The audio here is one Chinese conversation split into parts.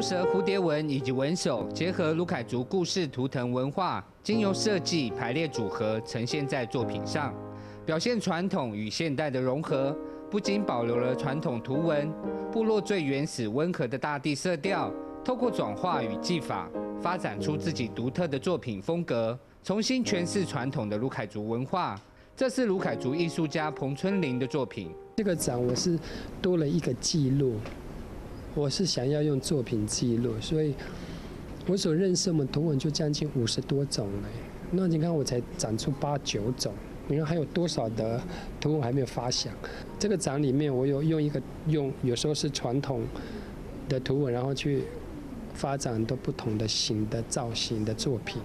蛇蝴蝶纹以及纹手结合卢凯族故事图腾文化，经由设计排列组合呈现在作品上，表现传统与现代的融合。不仅保留了传统图文、部落最原始温和的大地色调，透过转化与技法，发展出自己独特的作品风格，重新诠释传统的卢凯族文化。这是卢凯族艺术家彭春林的作品。这个展我是多了一个记录。我是想要用作品记录，所以我所认识我们图文就将近五十多种嘞。那你看我才展出八九种，你看还有多少的图文还没有发想？这个展里面我有用一个用，有时候是传统的图文，然后去。发展很多不同的型的造型的作品，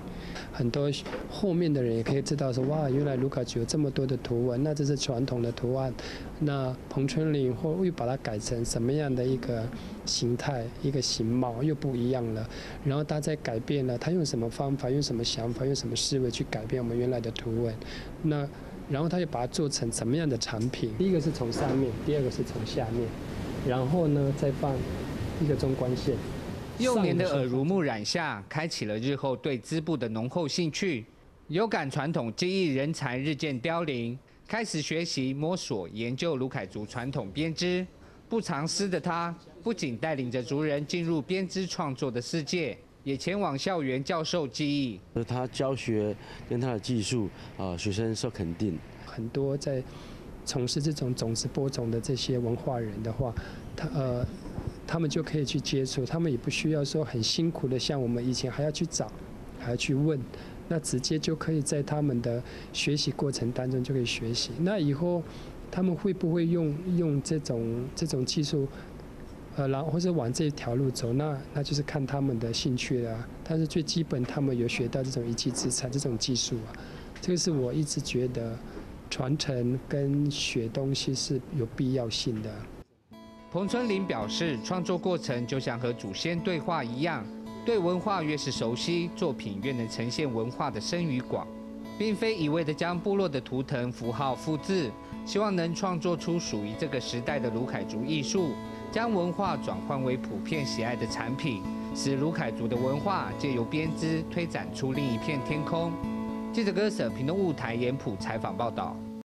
很多后面的人也可以知道说，哇，原来卢卡奇有这么多的图文，那这是传统的图案，那彭春林或又把它改成什么样的一个形态、一个形貌又不一样了，然后他再改变了，他用什么方法、用什么想法、用什么思维去改变我们原来的图文，那然后他又把它做成什么样的产品？第一个是从上面，第二个是从下面，然后呢再放一个中光线。幼年的耳濡目染下，开启了日后对织布的浓厚兴趣。有感传统技艺人才日渐凋零，开始学习摸索研究卢凯族传统编织。不藏私的他，不仅带领着族人进入编织创作的世界，也前往校园教授技艺。他教学跟他的技术，啊，学生受肯定。很多在从事这种种子播种的这些文化人的话，他呃。他们就可以去接触，他们也不需要说很辛苦的，像我们以前还要去找，还要去问，那直接就可以在他们的学习过程当中就可以学习。那以后他们会不会用用这种这种技术，呃，然后或者往这条路走，那那就是看他们的兴趣了。但是最基本，他们有学到这种一技之长这种技术啊，这个是我一直觉得传承跟学东西是有必要性的。彭春林表示，创作过程就像和祖先对话一样，对文化越是熟悉，作品越能呈现文化的深与广，并非一味的将部落的图腾符号复制，希望能创作出属于这个时代的卢凯族艺术，将文化转换为普遍喜爱的产品，使卢凯族的文化借由编织推展出另一片天空。记者歌舍屏东雾台严普采访报道。